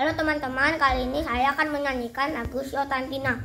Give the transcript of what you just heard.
Halo teman-teman, kali ini saya akan menyanyikan lagu Sio Tantina.